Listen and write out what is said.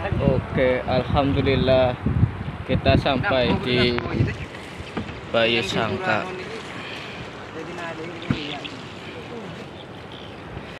Oke, alhamdulillah kita sampai di Bayu Sangka.